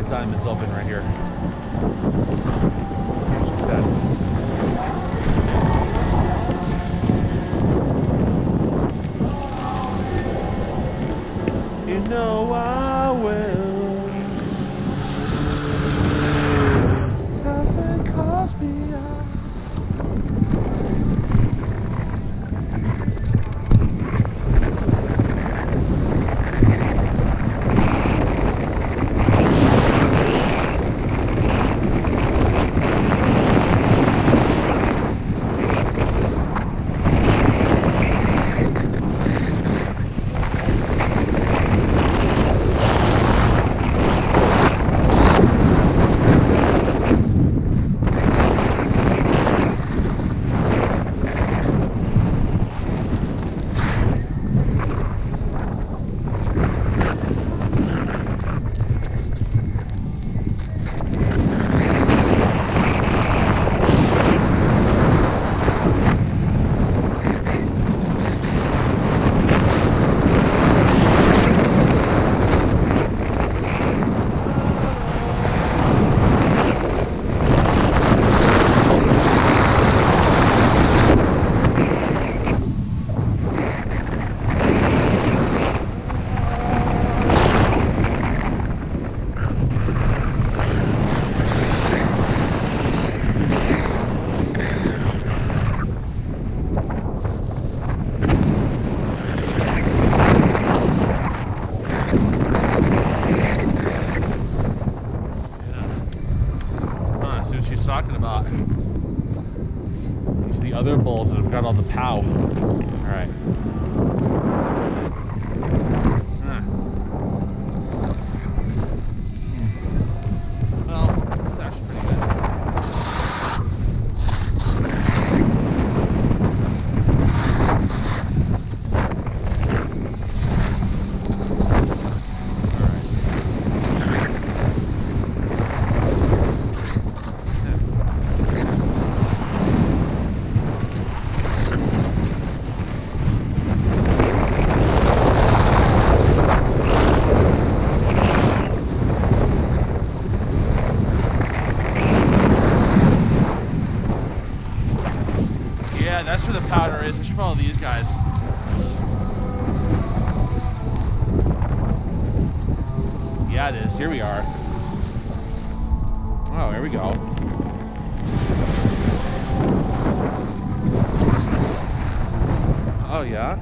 black diamonds open right here. Talking about. It's the other bulls that have got all the pow. Alright. Huh. That's where the powder is. I should follow these guys. Yeah, it is. Here we are. Oh, here we go. Oh, yeah?